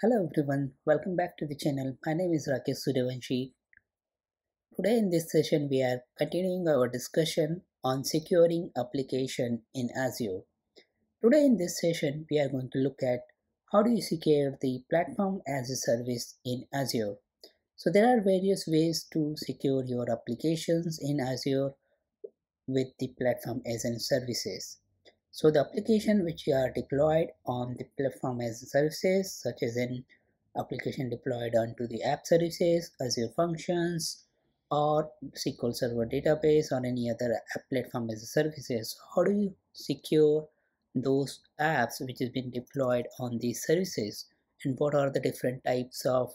Hello everyone, welcome back to the channel. My name is Rakesh Suryavanshi. Today in this session we are continuing our discussion on securing application in Azure. Today in this session we are going to look at how do you secure the platform as a service in Azure. So there are various ways to secure your applications in Azure with the platform as a services. So the application which you are deployed on the platform as services such as an application deployed onto the app services, Azure Functions or SQL Server database or any other app platform as services. How do you secure those apps which has been deployed on these services and what are the different types of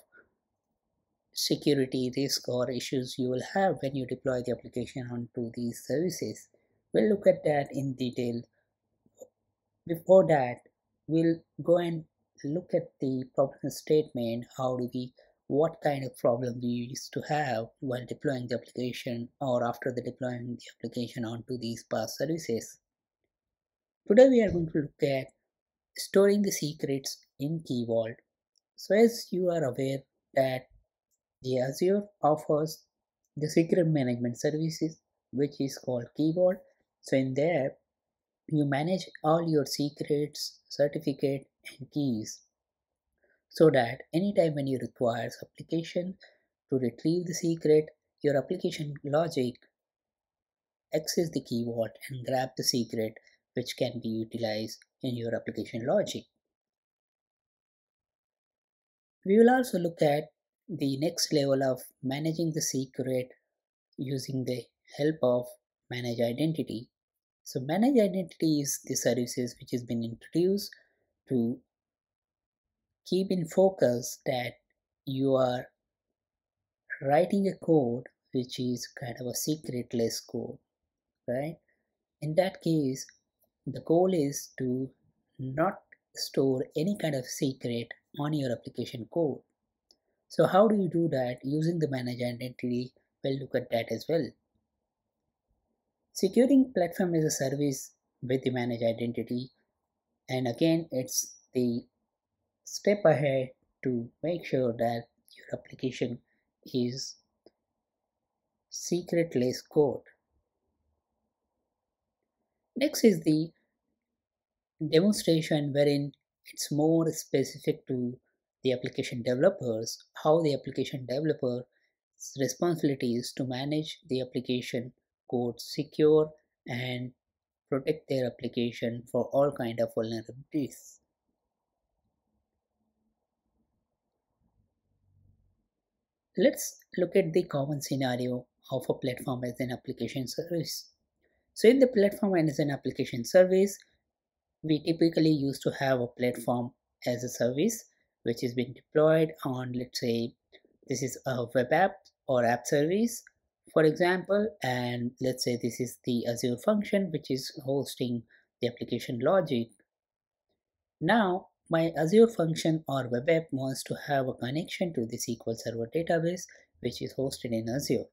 security risk or issues you will have when you deploy the application onto these services. We'll look at that in detail before that we'll go and look at the problem statement how do we what kind of problem we used to have while deploying the application or after the deploying the application onto these PaaS services. Today we are going to look at storing the secrets in key vault. So as you are aware that the azure offers the secret management services which is called key vault. So in there you manage all your secrets, certificate and keys so that anytime when you require application to retrieve the secret, your application logic access the key vault and grab the secret which can be utilized in your application logic. We will also look at the next level of managing the secret using the help of manage identity so manage identity is the services which has been introduced to keep in focus that you are writing a code which is kind of a secretless code, right? In that case, the goal is to not store any kind of secret on your application code. So how do you do that using the manage identity? We'll look at that as well. Securing platform as a service with the managed identity and again it's the step ahead to make sure that your application is secretless code. Next is the demonstration wherein it's more specific to the application developers, how the application developer's responsibility is to manage the application code secure and protect their application for all kind of vulnerabilities. Let's look at the common scenario of a platform as an application service. So in the platform as an application service, we typically used to have a platform as a service which has been deployed on let's say this is a web app or app service for example and let's say this is the azure function which is hosting the application logic. Now my azure function or web app wants to have a connection to the sql server database which is hosted in azure.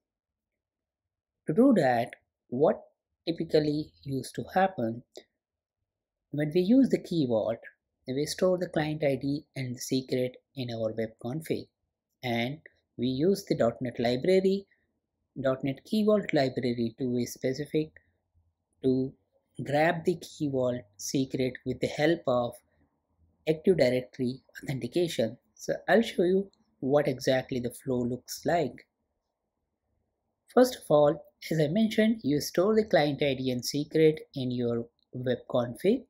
To do that what typically used to happen? When we use the key vault we store the client id and the secret in our web config and we use the .NET library .NET Key Vault library to be specific to grab the key vault secret with the help of Active Directory authentication. So I'll show you what exactly the flow looks like. First of all, as I mentioned, you store the client ID and secret in your web config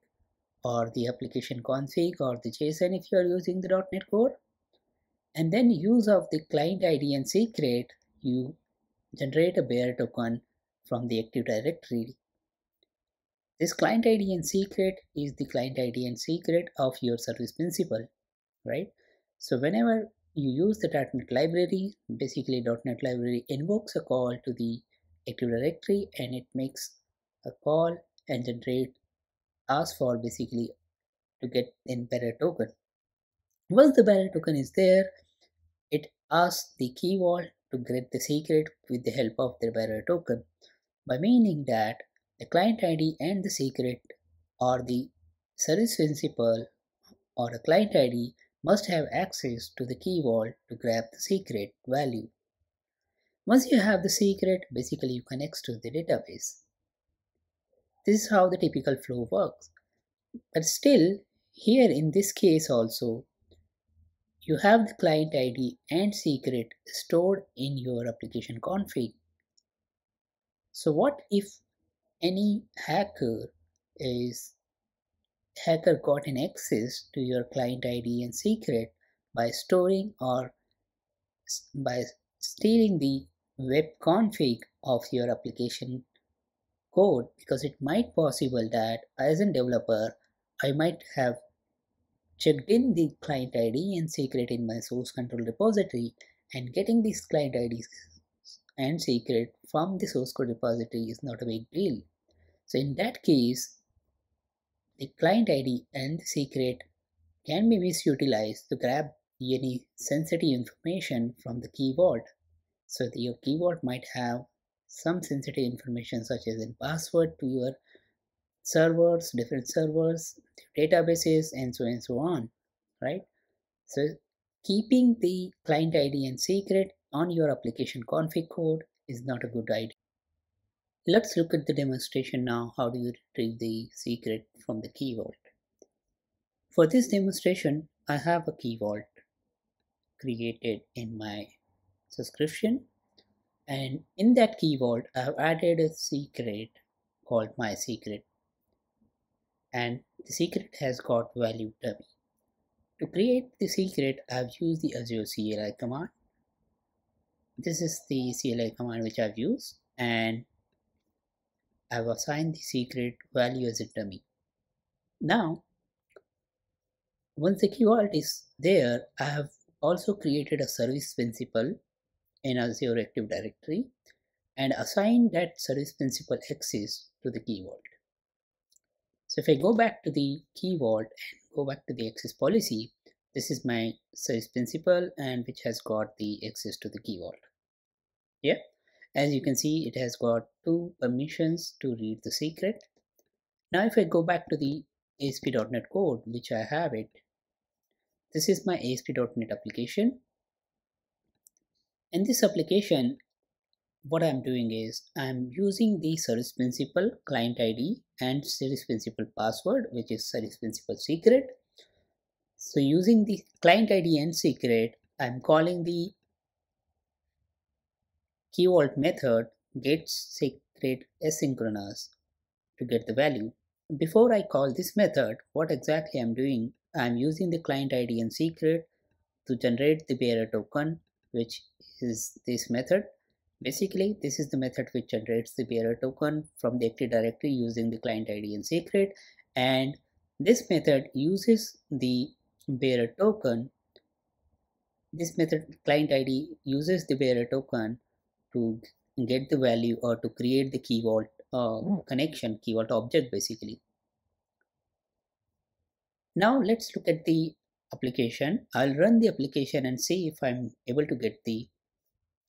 or the application config or the JSON if you are using the .NET Core. And then use of the client ID and secret, you generate a bearer token from the Active Directory. This client ID and secret is the client ID and secret of your service principal, right? So whenever you use the .NET library, basically .NET library invokes a call to the Active Directory and it makes a call and generate ask for basically to get in bearer token. Once the bearer token is there, it asks the key vault to get the secret with the help of the bearer token by meaning that the client ID and the secret or the service principal or a client ID must have access to the key vault to grab the secret value. Once you have the secret, basically you can access the database. This is how the typical flow works. But still, here in this case also, you have the client ID and secret stored in your application config. So what if any hacker is hacker got an access to your client ID and secret by storing or by stealing the web config of your application code because it might possible that as a developer I might have checked in the client ID and secret in my source control repository and getting these client IDs and secret from the source code repository is not a big deal. So in that case, the client ID and the secret can be misutilized to grab any sensitive information from the key vault. So your key vault might have some sensitive information such as a password to your servers, different servers, databases and so and so on, right? So keeping the client ID and secret on your application config code is not a good idea. Let's look at the demonstration now. How do you retrieve the secret from the key vault? For this demonstration, I have a key vault created in my subscription. And in that key vault, I have added a secret called my secret. And the secret has got value dummy. To create the secret, I have used the Azure CLI command. This is the CLI command which I've used and I've assigned the secret value as a dummy. Now, once the key vault is there, I have also created a service principal in Azure Active Directory and assigned that service principal access to the key vault. So if I go back to the key vault and go back to the access policy, this is my service principal and which has got the access to the key vault. Yeah. As you can see, it has got two permissions to read the secret. Now if I go back to the ASP.NET code, which I have it, this is my ASP.NET application. In this application, what I'm doing is I'm using the service principal client ID and service principal password, which is service principal secret. So using the client ID and secret, I'm calling the key vault method get secret asynchronous to get the value. Before I call this method, what exactly I'm doing, I'm using the client ID and secret to generate the bearer token, which is this method. Basically, this is the method which generates the bearer token from the Active Directory using the client ID and secret. And this method uses the bearer token. This method client ID uses the bearer token to get the value or to create the key vault uh, hmm. connection, key vault object basically. Now let's look at the application. I'll run the application and see if I'm able to get the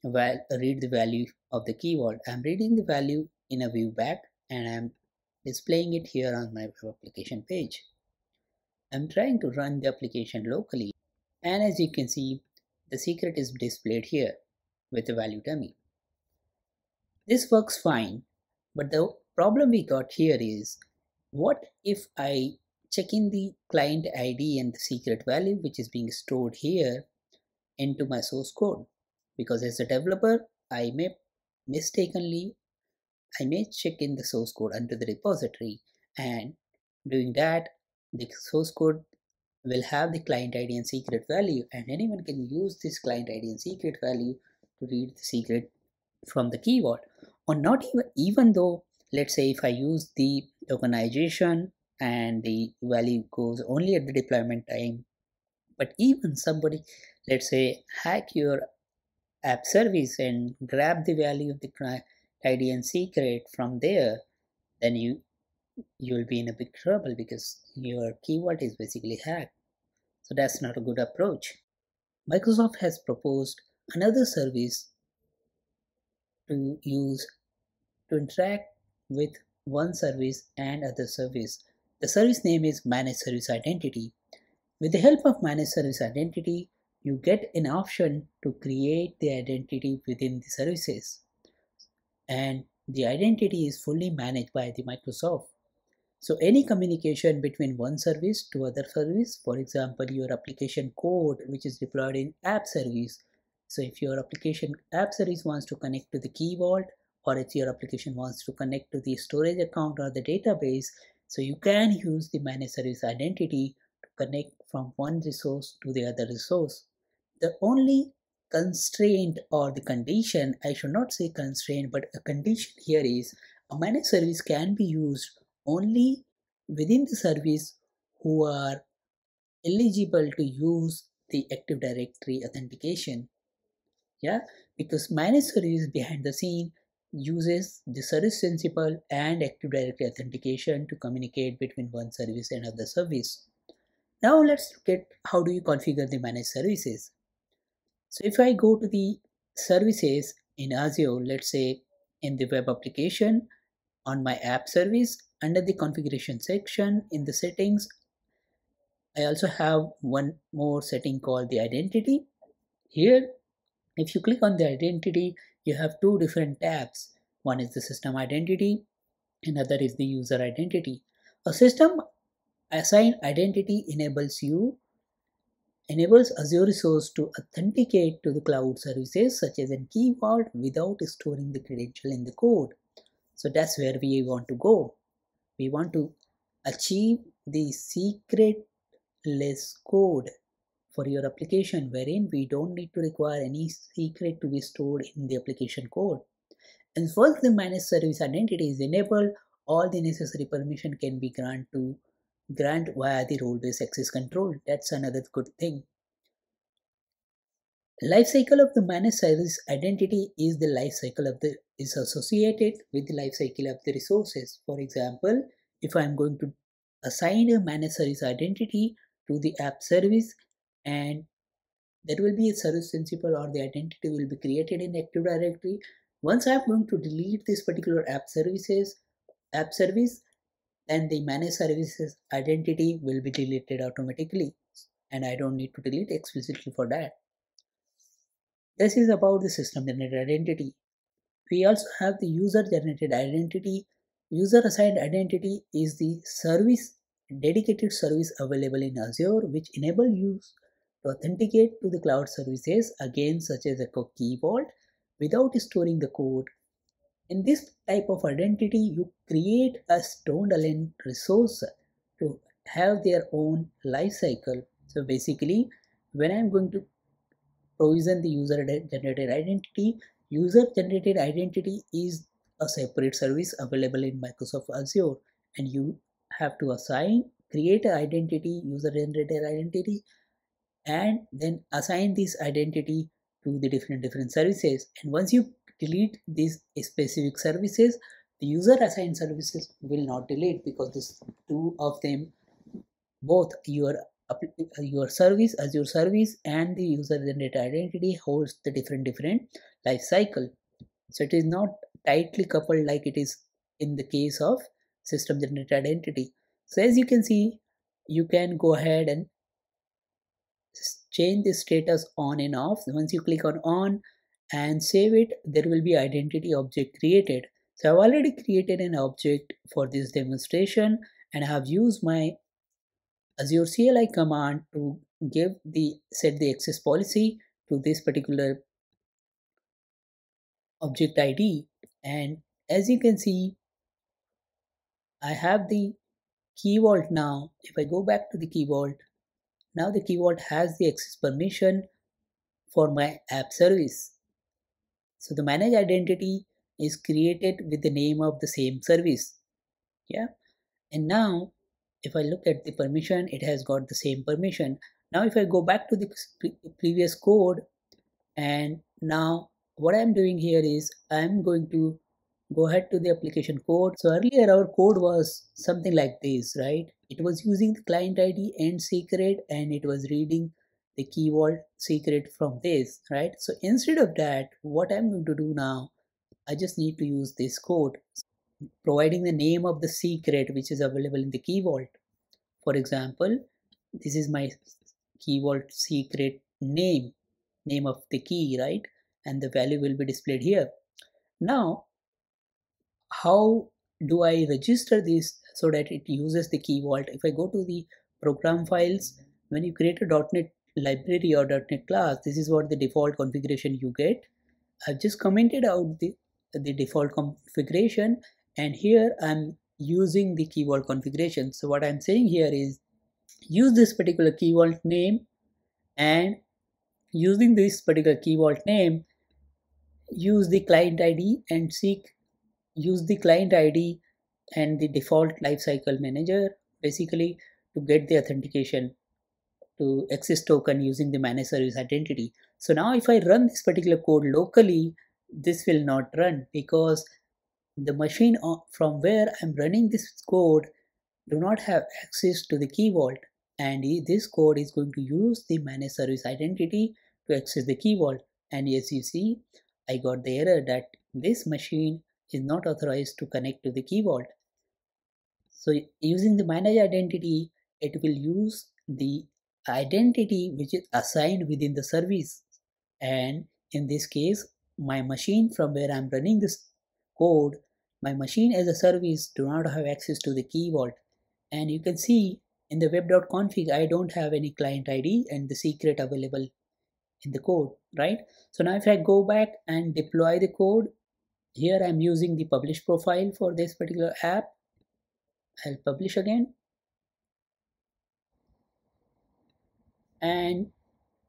val read the value of the key vault. I'm reading the value in a ViewBag and I'm displaying it here on my web application page. I'm trying to run the application locally and as you can see the secret is displayed here with the value dummy. This works fine, but the problem we got here is what if I check in the client ID and the secret value which is being stored here into my source code because as a developer I may mistakenly I may check in the source code under the repository. And doing that the source code will have the client ID and secret value. And anyone can use this client ID and secret value to read the secret from the key vault or not even even though let's say if I use the tokenization and the value goes only at the deployment time. But even somebody let's say hack your app service and grab the value of the ID and secret from there then you you will be in a big trouble because your key vault is basically hacked. So that's not a good approach. Microsoft has proposed another service to use to interact with one service and other service. The service name is Managed Service Identity. With the help of managed service identity, you get an option to create the identity within the services. And the identity is fully managed by the Microsoft. So any communication between one service to other service, for example, your application code which is deployed in app service. So if your application app service wants to connect to the Key Vault or if your application wants to connect to the storage account or the database, so you can use the managed service identity to connect from one resource to the other resource. The only constraint or the condition, I should not say constraint, but a condition here is a managed service can be used only within the service who are eligible to use the Active Directory authentication. Yeah, because managed service behind the scene uses the service principal and Active Directory authentication to communicate between one service and other service. Now let's look at how do you configure the managed services. So if I go to the services in Azure, let's say in the web application on my app service under the configuration section in the settings, I also have one more setting called the identity. Here, if you click on the identity, you have two different tabs. One is the system identity, another is the user identity. A system assigned identity enables you enables Azure Resource to authenticate to the cloud services such as Key Vault without storing the credential in the code. So that's where we want to go. We want to achieve the secretless code for your application wherein we don't need to require any secret to be stored in the application code. And once the managed service identity is enabled, all the necessary permission can be granted to grant via the role-based access control. That's another good thing. Life cycle of the managed service identity is the life cycle of the is associated with the life cycle of the resources. For example, if I'm going to assign a managed service identity to the app service and there will be a service principal or the identity will be created in Active Directory. Once I'm going to delete this particular app services, app service, then the managed services identity will be deleted automatically and I don't need to delete explicitly for that. This is about the system generated identity. We also have the user generated identity. User assigned identity is the service dedicated service available in Azure which enable you to authenticate to the cloud services again such as a key vault without storing the code in this type of identity, you create a standalone resource to have their own life cycle. So basically, when I'm going to provision the user generated identity, user generated identity is a separate service available in Microsoft Azure and you have to assign create an identity user generated identity and then assign this identity to the different different services and once you delete these specific services the user assigned services will not delete because this two of them both your your service as your service and the user generated identity holds the different different life cycle. So it is not tightly coupled like it is in the case of system generated identity. So as you can see you can go ahead and change the status on and off. Once you click on on and save it there will be identity object created. So I've already created an object for this demonstration and I have used my Azure CLI command to give the set the access policy to this particular object ID and as you can see I have the key vault now. If I go back to the key vault now the key vault has the access permission for my app service so the manage identity is created with the name of the same service. Yeah. And now if I look at the permission, it has got the same permission. Now if I go back to the previous code and now what I'm doing here is I'm going to go ahead to the application code. So earlier our code was something like this, right? It was using the client ID and secret and it was reading the key vault secret from this right? So instead of that what i'm going to do now i just need to use this code providing the name of the secret which is available in the key vault for example this is my key vault secret name name of the key right? And the value will be displayed here. Now how do I register this so that it uses the key vault if I go to the program files when you create a .NET library or .NET class this is what the default configuration you get. I've just commented out the the default configuration and here I'm using the key vault configuration. So what I'm saying here is use this particular key vault name and using this particular key vault name use the client ID and seek use the client ID and the default lifecycle manager basically to get the authentication to access token using the managed service identity. So now if I run this particular code locally, this will not run because the machine uh, from where I'm running this code do not have access to the key vault and this code is going to use the managed service identity to access the key vault and as you see I got the error that this machine is not authorized to connect to the key vault. So using the manage identity, it will use the identity which is assigned within the service. And in this case, my machine from where I'm running this code, my machine as a service do not have access to the key vault. And you can see in the web.config, I don't have any client ID and the secret available in the code, right? So now if I go back and deploy the code, here I'm using the publish profile for this particular app. I'll publish again. And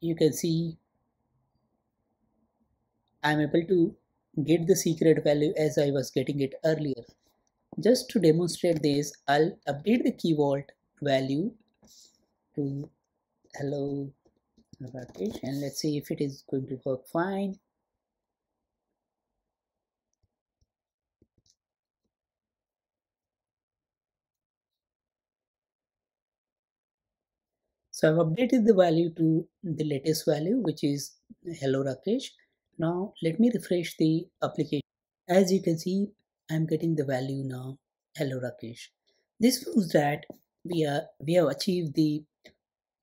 you can see I'm able to get the secret value as I was getting it earlier. Just to demonstrate this, I'll update the key vault value to hello Rakesh and let's see if it is going to work fine. So I've updated the value to the latest value, which is hello Rakesh. Now let me refresh the application. As you can see, I'm getting the value now, hello Rakesh. This proves that we are we have achieved the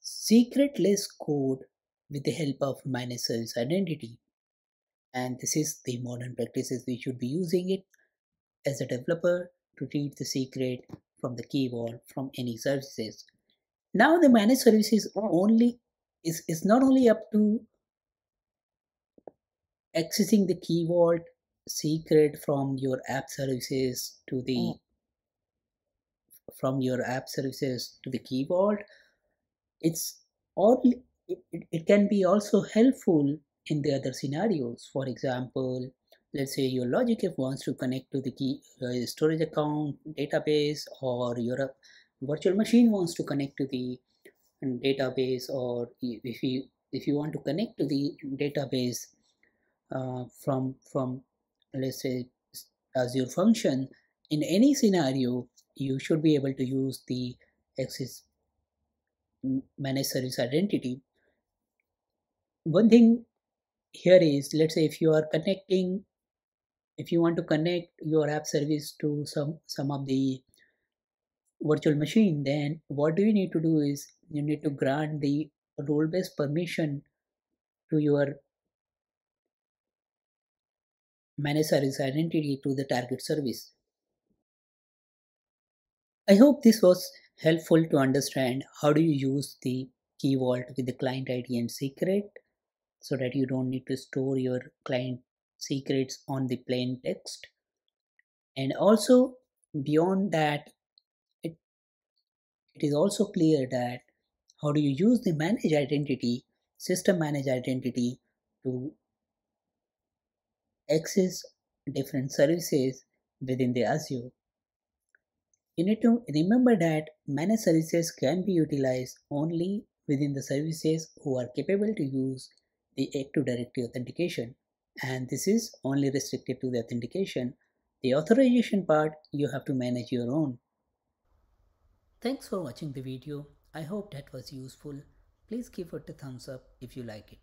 secretless code with the help of managed service identity. And this is the modern practices we should be using it as a developer to read the secret from the key vault from any services. Now the managed service is only is, is not only up to accessing the key vault secret from your app services to the mm. from your app services to the key vault it's all it, it can be also helpful in the other scenarios for example let's say your logic if wants to connect to the key uh, storage account database or your virtual machine wants to connect to the database or if you if you want to connect to the database uh, from from let's say Azure function in any scenario you should be able to use the access managed service identity. One thing here is let's say if you are connecting if you want to connect your app service to some some of the virtual machine, then what do you need to do is you need to grant the role-based permission to your managed service identity to the target service. I hope this was helpful to understand how do you use the key vault with the client ID and secret so that you don't need to store your client secrets on the plain text. And also beyond that, it is also clear that how do you use the manage identity, system manage identity to access different services within the Azure. You need to remember that managed services can be utilized only within the services who are capable to use the Active Directory authentication and this is only restricted to the authentication. The authorization part you have to manage your own. Thanks for watching the video. I hope that was useful. Please give it a thumbs up if you like it.